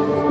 Amen.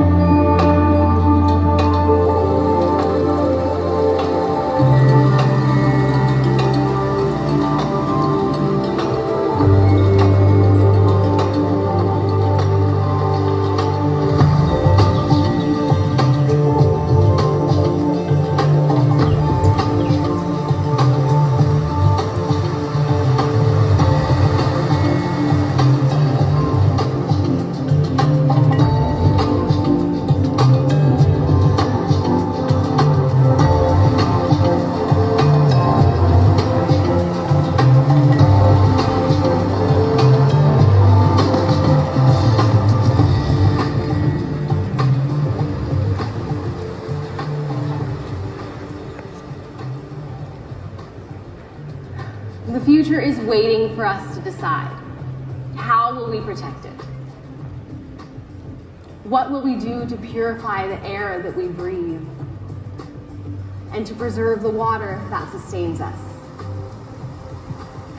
The future is waiting for us to decide. How will we protect it? What will we do to purify the air that we breathe? And to preserve the water that sustains us?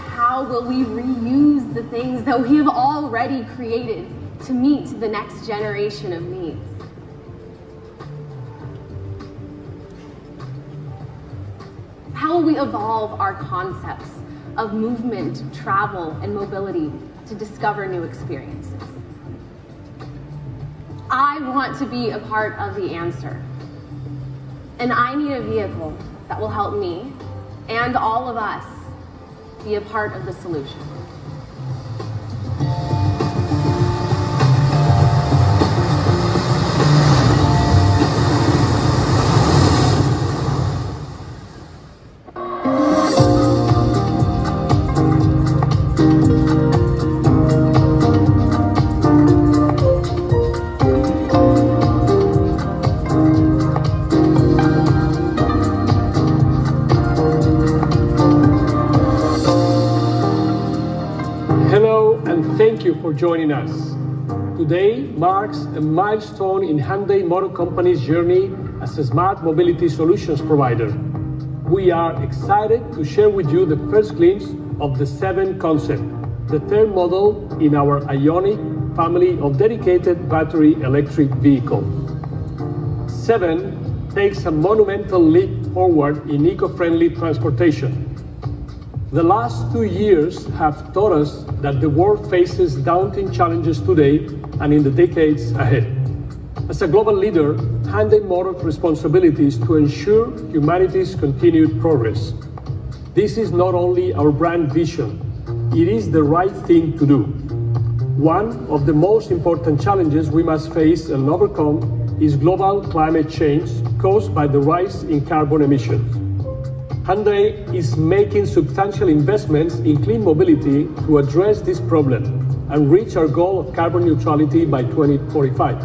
How will we reuse the things that we have already created to meet the next generation of needs? How will we evolve our concepts of movement, travel, and mobility to discover new experiences? I want to be a part of the answer. And I need a vehicle that will help me and all of us be a part of the solution. For joining us. Today marks a milestone in Hyundai Motor Company's journey as a smart mobility solutions provider. We are excited to share with you the first glimpse of the 7 concept, the third model in our Ioniq family of dedicated battery electric vehicle. 7 takes a monumental leap forward in eco-friendly transportation. The last two years have taught us that the world faces daunting challenges today and in the decades ahead. As a global leader, Hyundai Motor's responsibility is to ensure humanity's continued progress. This is not only our brand vision, it is the right thing to do. One of the most important challenges we must face and overcome is global climate change caused by the rise in carbon emissions. Hyundai is making substantial investments in clean mobility to address this problem and reach our goal of carbon neutrality by 2045.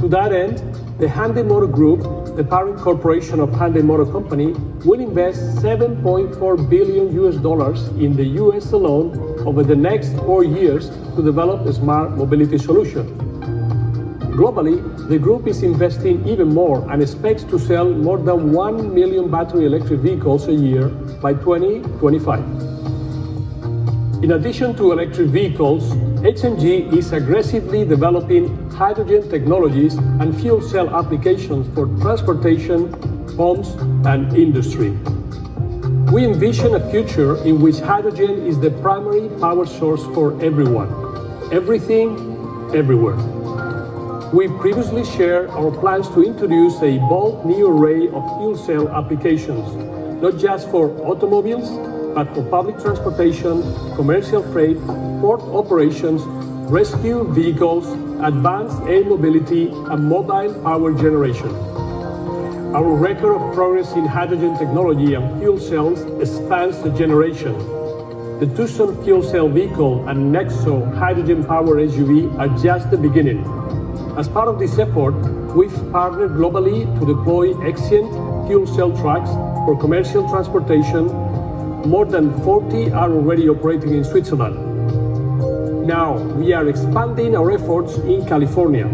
To that end, the Hyundai Motor Group, the parent corporation of Hyundai Motor Company, will invest 7.4 billion US dollars in the US alone over the next four years to develop a smart mobility solution. Globally, the group is investing even more and expects to sell more than 1 million battery electric vehicles a year by 2025. In addition to electric vehicles, HMG is aggressively developing hydrogen technologies and fuel cell applications for transportation, homes, and industry. We envision a future in which hydrogen is the primary power source for everyone, everything, everywhere. We previously shared our plans to introduce a bold new array of fuel cell applications, not just for automobiles, but for public transportation, commercial freight, port operations, rescue vehicles, advanced air mobility, and mobile power generation. Our record of progress in hydrogen technology and fuel cells spans a generation. The Tucson fuel cell vehicle and Nexo hydrogen powered SUV are just the beginning. As part of this effort, we've partnered globally to deploy XCIENT fuel cell trucks for commercial transportation. More than 40 are already operating in Switzerland. Now, we are expanding our efforts in California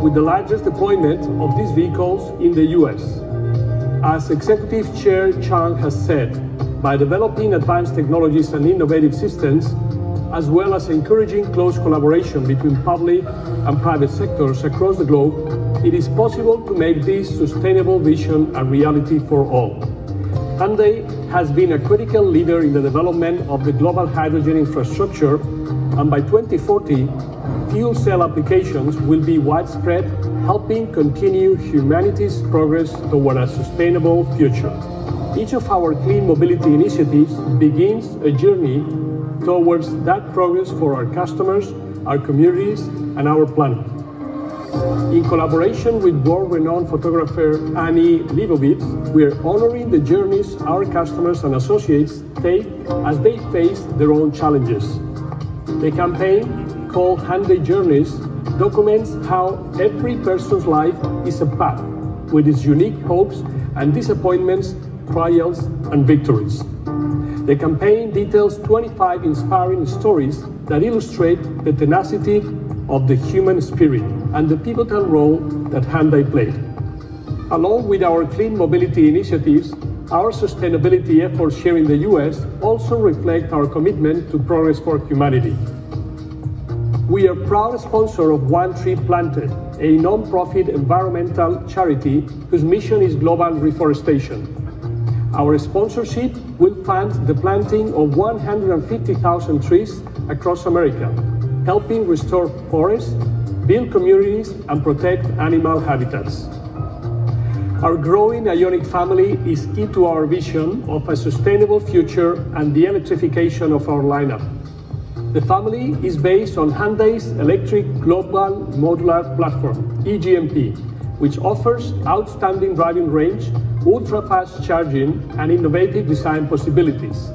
with the largest deployment of these vehicles in the US. As Executive Chair Chang has said, by developing advanced technologies and innovative systems, as well as encouraging close collaboration between public and private sectors across the globe, it is possible to make this sustainable vision a reality for all. Hyundai has been a critical leader in the development of the global hydrogen infrastructure, and by 2040, fuel cell applications will be widespread, helping continue humanity's progress toward a sustainable future. Each of our clean mobility initiatives begins a journey towards that progress for our customers, our communities, and our planet. In collaboration with world-renowned photographer Annie Leibovitz, we are honoring the journeys our customers and associates take as they face their own challenges. The campaign, called Hyundai Journeys, documents how every person's life is a path with its unique hopes and disappointments trials, and victories. The campaign details 25 inspiring stories that illustrate the tenacity of the human spirit and the pivotal role that Hyundai played. Along with our clean mobility initiatives, our sustainability efforts here in the US also reflect our commitment to progress for humanity. We are proud sponsor of One Tree Planted, a non-profit environmental charity whose mission is global reforestation. Our sponsorship will fund the planting of 150,000 trees across America, helping restore forests, build communities, and protect animal habitats. Our growing Ioniq family is key to our vision of a sustainable future and the electrification of our lineup. The family is based on Hyundai's Electric Global Modular Platform, EGMP, which offers outstanding driving range ultra-fast charging, and innovative design possibilities.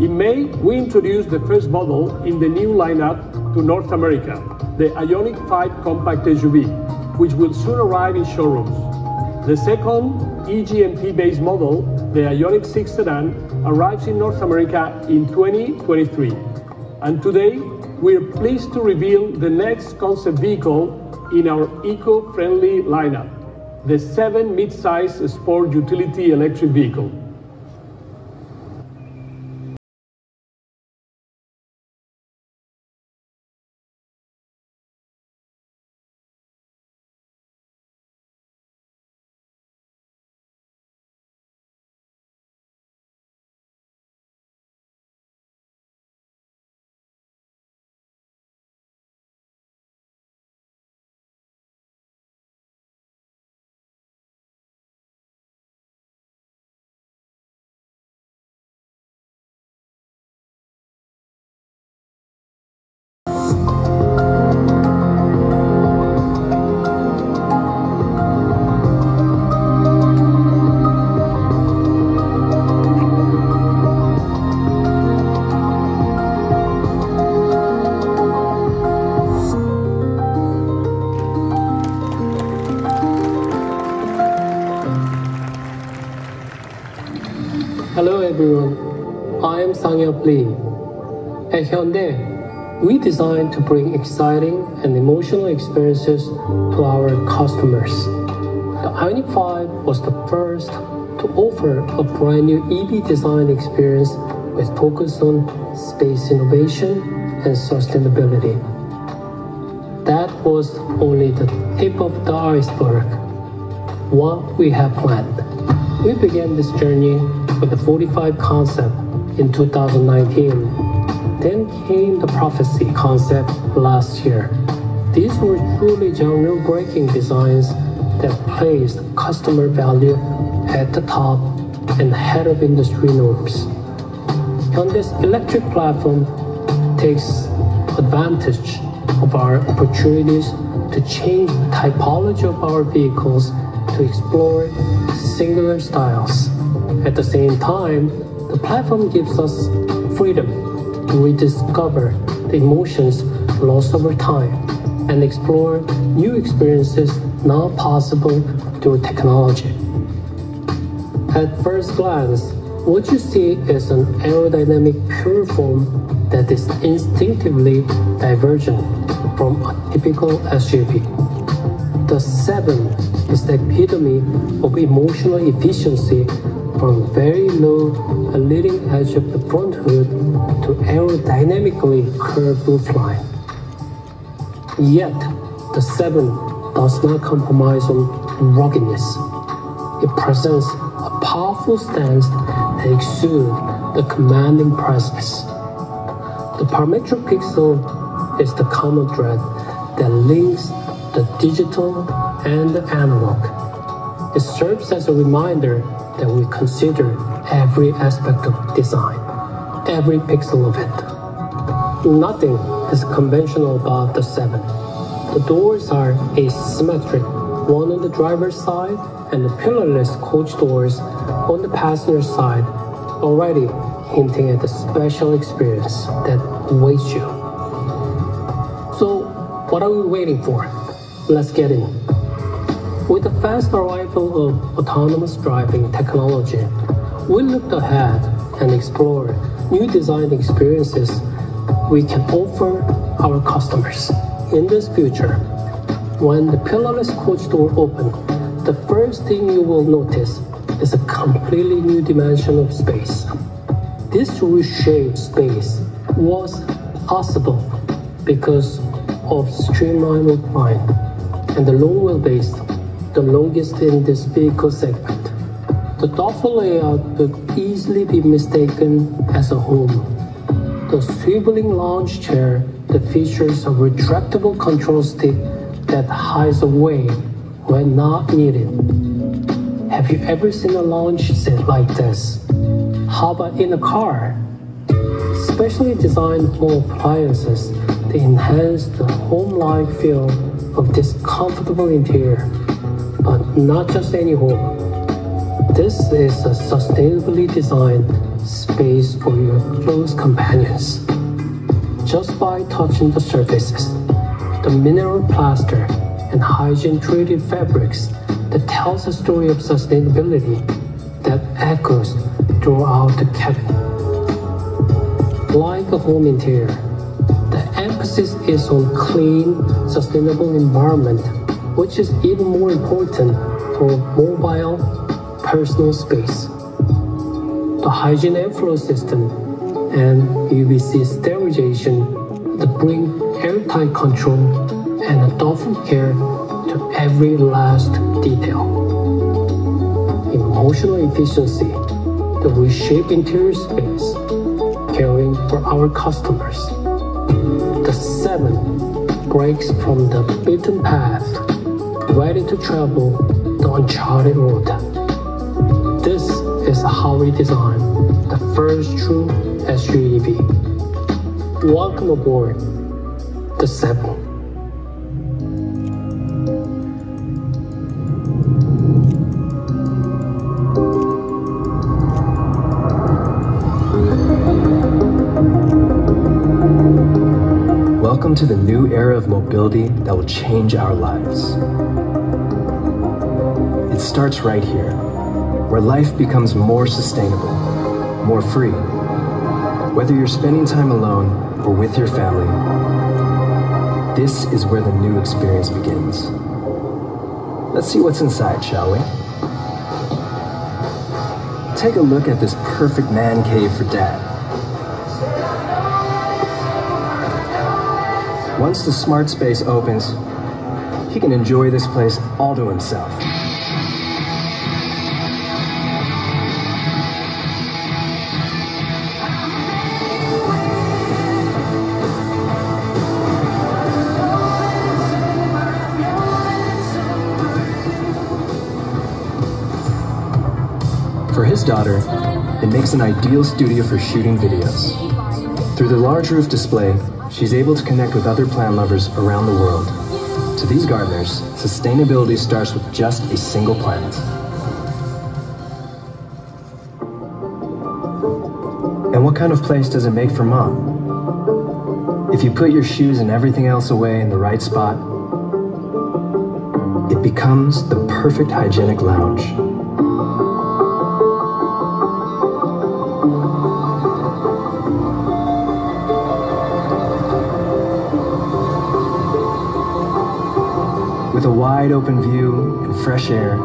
In May, we introduced the first model in the new lineup to North America, the Ioniq 5 compact SUV, which will soon arrive in showrooms. The second EGMP-based model, the Ioniq 6 sedan, arrives in North America in 2023. And today, we are pleased to reveal the next concept vehicle in our eco-friendly lineup, the 7 mid-size sport utility electric vehicle. Lee. At Hyundai, we design to bring exciting and emotional experiences to our customers. The Ioniq 5 was the first to offer a brand new EV design experience with focus on space innovation and sustainability. That was only the tip of the iceberg. What we have planned. We began this journey with the 45 concept in 2019. Then came the prophecy concept last year. These were truly genre-breaking designs that placed customer value at the top and ahead of industry norms. Hyundai's electric platform takes advantage of our opportunities to change the typology of our vehicles to explore singular styles. At the same time, the platform gives us freedom to rediscover the emotions lost over time and explore new experiences not possible through technology. At first glance, what you see is an aerodynamic pure form that is instinctively divergent from a typical SUV. The 7 is the epitome of emotional efficiency from very low a leading edge of the front hood to aerodynamically curved roofline. Yet, the 7 does not compromise on ruggedness. It presents a powerful stance that exudes the commanding presence. The parametric pixel is the common thread that links the digital and the analog. It serves as a reminder that we consider every aspect of design, every pixel of it. Nothing is conventional about the 7. The doors are asymmetric, one on the driver's side and the pillarless coach doors on the passenger side, already hinting at the special experience that awaits you. So, what are we waiting for? Let's get in. With the fast arrival of autonomous driving technology, we looked ahead and explored new design experiences we can offer our customers. In this future, when the pillarless coach door opens, the first thing you will notice is a completely new dimension of space. This reshaped space was possible because of streamlined line and the long wheelbase, the longest in this vehicle segment. The thoughtful layout could easily be mistaken as a home. The swiveling lounge chair that features a retractable control stick that hides away when not needed. Have you ever seen a lounge set like this? How about in a car? Specially designed home appliances to enhance the home-like feel of this comfortable interior. But not just any home. This is a sustainably designed space for your close companions. Just by touching the surfaces, the mineral plaster and hygiene-treated fabrics that tells a story of sustainability that echoes throughout the cabin. Like a home interior, the emphasis is on clean, sustainable environment, which is even more important for mobile personal space. The hygiene airflow system and UVC sterilization that bring airtight control and thoughtful care to every last detail. Emotional efficiency, the reshaped interior space, caring for our customers. The seven breaks from the beaten path, ready to travel the uncharted road. This is how we design the first true SUV. Welcome aboard the Seven. Welcome to the new era of mobility that will change our lives. It starts right here, where life becomes more sustainable, more free. Whether you're spending time alone or with your family, this is where the new experience begins. Let's see what's inside, shall we? Take a look at this perfect man cave for dad. Once the smart space opens, he can enjoy this place all to himself. His daughter, it makes an ideal studio for shooting videos. Through the large roof display, she's able to connect with other plant lovers around the world. To these gardeners, sustainability starts with just a single plant. And what kind of place does it make for mom? If you put your shoes and everything else away in the right spot, it becomes the perfect hygienic lounge. With a wide open view and fresh air,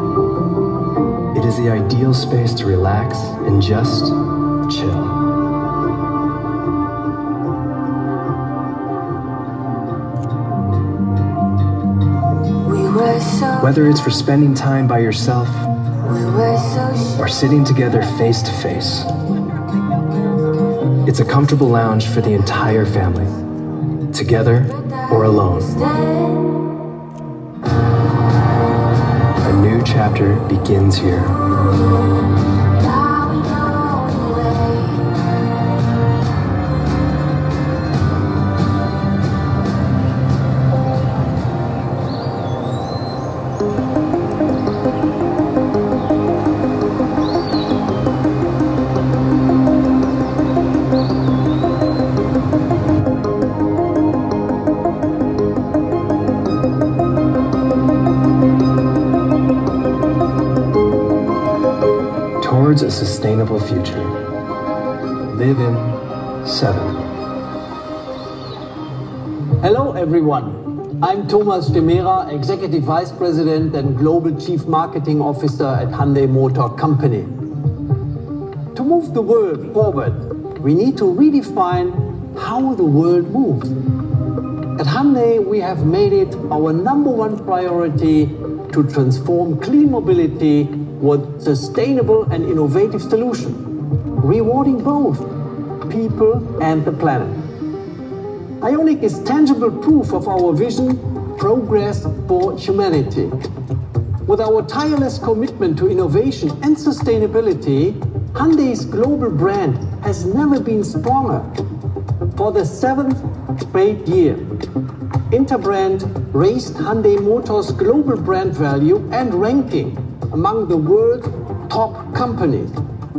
it is the ideal space to relax and just chill. Whether it's for spending time by yourself or sitting together face to face, it's a comfortable lounge for the entire family, together or alone. Chapter begins here. A future. Live in 7. Hello, everyone. I'm Thomas Schemera, Executive Vice President and Global Chief Marketing Officer at Hyundai Motor Company. To move the world forward, we need to redefine how the world moves. At Hyundai, we have made it our number one priority to transform clean mobility with sustainable and innovative solution, rewarding both people and the planet. Ioniq is tangible proof of our vision, progress for humanity. With our tireless commitment to innovation and sustainability, Hyundai's global brand has never been stronger. For the seventh straight year, Interbrand raised Hyundai Motors' global brand value and ranking among the world's top companies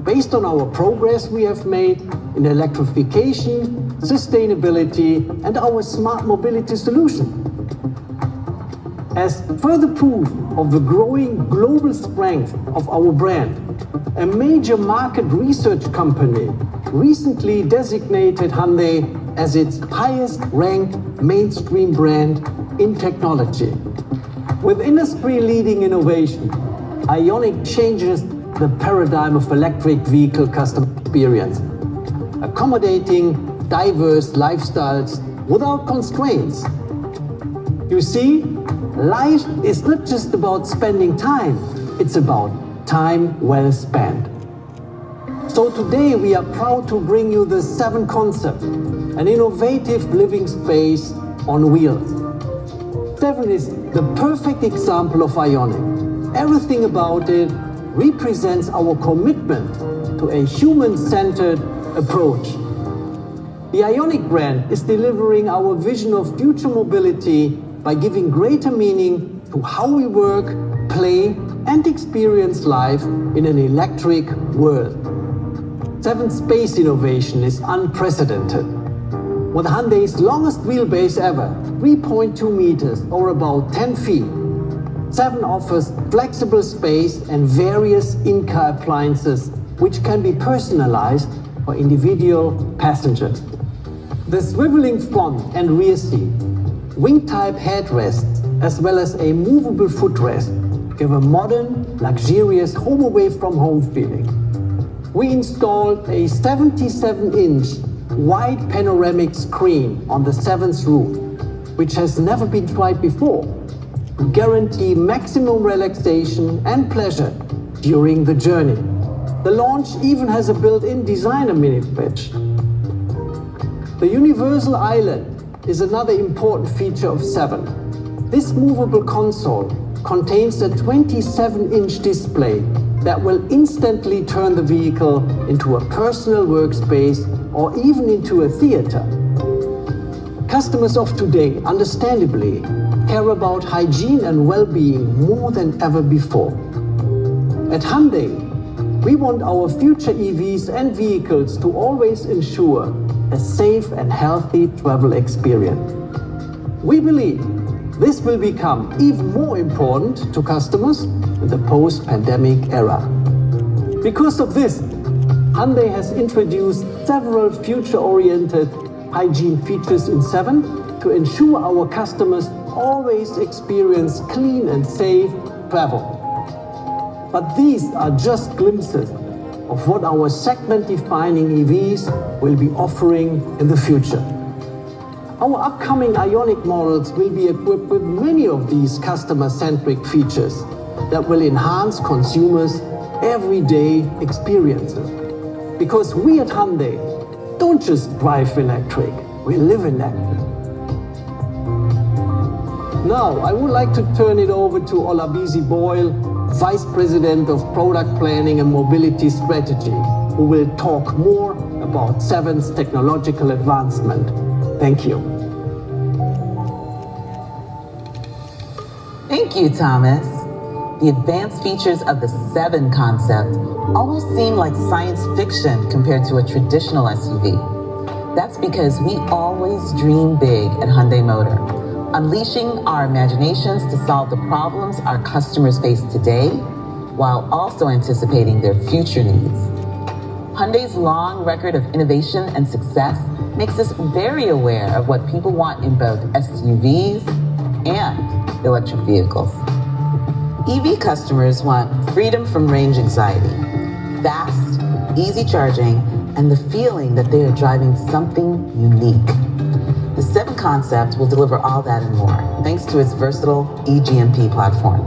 based on our progress we have made in electrification, sustainability, and our smart mobility solution. As further proof of the growing global strength of our brand, a major market research company recently designated Hyundai as its highest ranked mainstream brand in technology. With industry leading innovation, Ioniq changes the paradigm of electric vehicle customer experience, accommodating diverse lifestyles without constraints. You see, life is not just about spending time, it's about time well spent. So today we are proud to bring you the Seven Concept, an innovative living space on wheels. Seven is the perfect example of Ioniq. Everything about it represents our commitment to a human-centered approach. The Ioniq brand is delivering our vision of future mobility by giving greater meaning to how we work, play, and experience life in an electric world. Seven space innovation is unprecedented. With Hyundai's longest wheelbase ever, 3.2 meters or about 10 feet, Seven offers flexible space and various in-car appliances which can be personalized for individual passengers. The swiveling front and rear seat, wing-type headrests, as well as a movable footrest give a modern, luxurious home away from home feeling. We installed a 77-inch wide panoramic screen on the seventh roof, which has never been tried before guarantee maximum relaxation and pleasure during the journey. The launch even has a built-in designer mini fridge. The Universal Island is another important feature of 7. This movable console contains a 27-inch display that will instantly turn the vehicle into a personal workspace or even into a theater. Customers of today, understandably, care about hygiene and well-being more than ever before. At Hyundai, we want our future EVs and vehicles to always ensure a safe and healthy travel experience. We believe this will become even more important to customers in the post-pandemic era. Because of this, Hyundai has introduced several future-oriented hygiene features in 7 to ensure our customers always experience clean and safe travel. But these are just glimpses of what our segment-defining EVs will be offering in the future. Our upcoming Ioniq models will be equipped with many of these customer-centric features that will enhance consumers' everyday experiences. Because we at Hyundai don't just drive electric, we live electric. Now, I would like to turn it over to Olabisi Boyle, Vice President of Product Planning and Mobility Strategy, who will talk more about Seven's technological advancement. Thank you. Thank you, Thomas. The advanced features of the 7 concept almost seem like science fiction compared to a traditional SUV. That's because we always dream big at Hyundai Motor, unleashing our imaginations to solve the problems our customers face today while also anticipating their future needs. Hyundai's long record of innovation and success makes us very aware of what people want in both SUVs and electric vehicles. EV customers want freedom from range anxiety, fast, easy charging, and the feeling that they are driving something unique. The 7 concept will deliver all that and more, thanks to its versatile eGMP platform.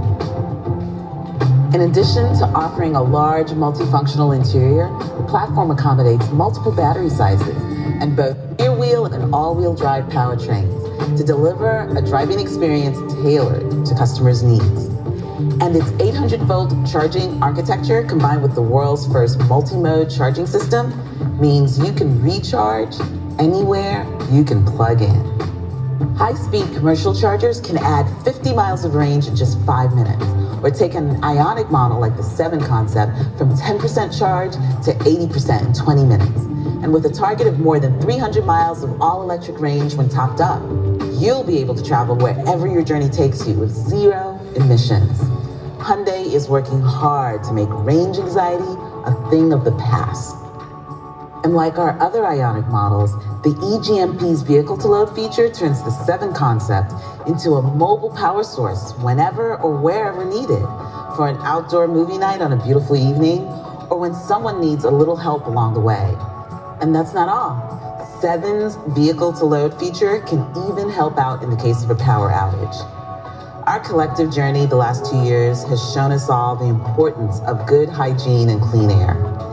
In addition to offering a large multifunctional interior, the platform accommodates multiple battery sizes and both rear-wheel and all-wheel drive powertrains to deliver a driving experience tailored to customers' needs. And its 800-volt charging architecture, combined with the world's first multi-mode charging system, means you can recharge anywhere you can plug in. High-speed commercial chargers can add 50 miles of range in just five minutes, or take an Ioniq model like the 7 concept from 10% charge to 80% in 20 minutes. And with a target of more than 300 miles of all-electric range when topped up, you'll be able to travel wherever your journey takes you with zero emissions. Hyundai is working hard to make range anxiety a thing of the past. And like our other Ioniq models, the eGMP's vehicle-to-load feature turns the 7 concept into a mobile power source whenever or wherever needed for an outdoor movie night on a beautiful evening or when someone needs a little help along the way. And that's not all. 7's vehicle-to-load feature can even help out in the case of a power outage. Our collective journey the last two years has shown us all the importance of good hygiene and clean air.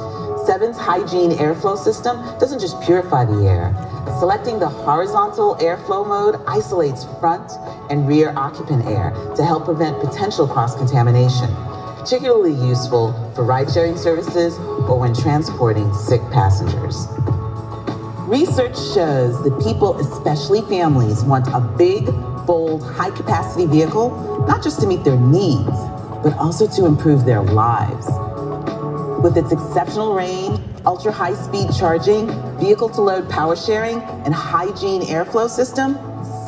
7's hygiene airflow system doesn't just purify the air. Selecting the horizontal airflow mode isolates front and rear occupant air to help prevent potential cross-contamination, particularly useful for ride-sharing services or when transporting sick passengers. Research shows that people, especially families, want a big, bold, high-capacity vehicle, not just to meet their needs, but also to improve their lives. With its exceptional range, ultra-high speed charging, vehicle-to-load power sharing, and hygiene airflow system,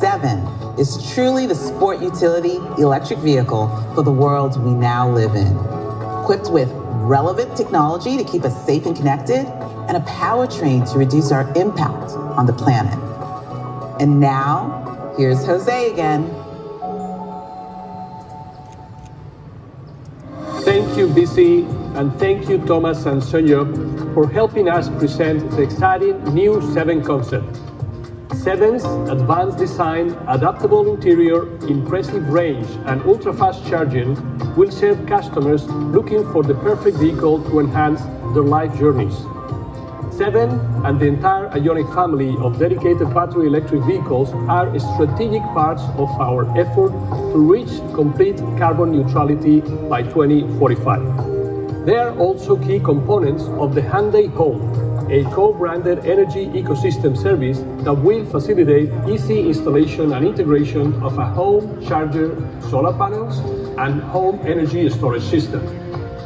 7 is truly the sport utility electric vehicle for the world we now live in. Equipped with relevant technology to keep us safe and connected, and a powertrain to reduce our impact on the planet. And now, here's Jose again. Thank you, Bisi, and thank you, Thomas and Sonya, for helping us present the exciting new 7 concept. 7's advanced design, adaptable interior, impressive range, and ultra-fast charging will serve customers looking for the perfect vehicle to enhance their life journeys. 7 and the entire Ioniq family of dedicated battery electric vehicles are strategic parts of our effort to reach complete carbon neutrality by 2045. They are also key components of the Hyundai Home, a co-branded energy ecosystem service that will facilitate easy installation and integration of a home charger, solar panels, and home energy storage system.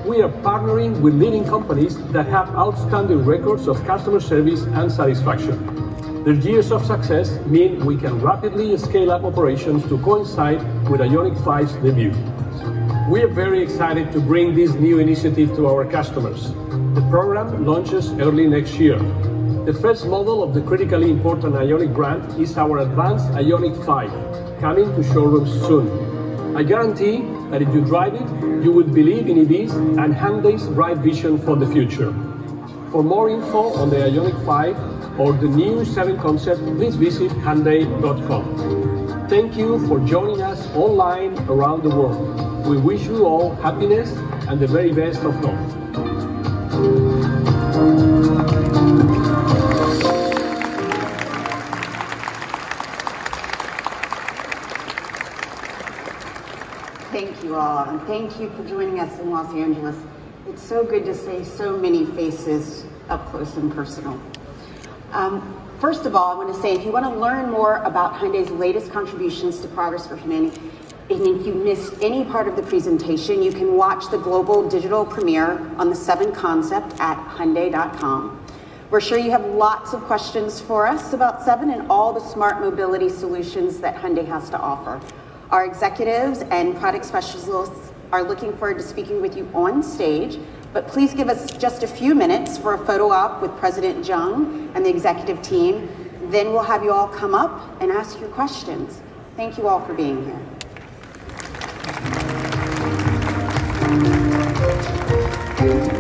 We are partnering with leading companies that have outstanding records of customer service and satisfaction. Their years of success mean we can rapidly scale up operations to coincide with Ioniq 5's debut. We are very excited to bring this new initiative to our customers. The program launches early next year. The first model of the critically important Ioniq brand is our advanced Ioniq 5, coming to showrooms soon. I guarantee that if you drive it, you will believe in EVs and Hyundai's bright vision for the future. For more info on the Ioniq 5 or the new 7 concept, please visit Hyundai.com. Thank you for joining us online around the world. We wish you all happiness and the very best of health. Thank you all, and thank you for joining us in Los Angeles. It's so good to see so many faces up close and personal. Um, first of all, I want to say if you want to learn more about Hyundai's latest contributions to progress for humanity, and if you missed any part of the presentation, you can watch the global digital premiere on the 7 concept at Hyundai.com. We're sure you have lots of questions for us about 7 and all the smart mobility solutions that Hyundai has to offer. Our executives and product specialists are looking forward to speaking with you on stage, but please give us just a few minutes for a photo op with President Jung and the executive team. Then we'll have you all come up and ask your questions. Thank you all for being here. Thank you.